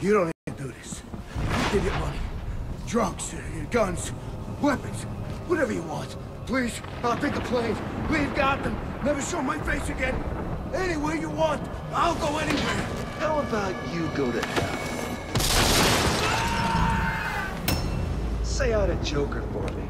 You don't need to do this. You can get money. Drugs, guns, weapons, whatever you want. Please, I'll take a plane. Leave Gotham. Never show my face again. Anywhere you want. I'll go anywhere. How about you go to hell? Say out a joker for me.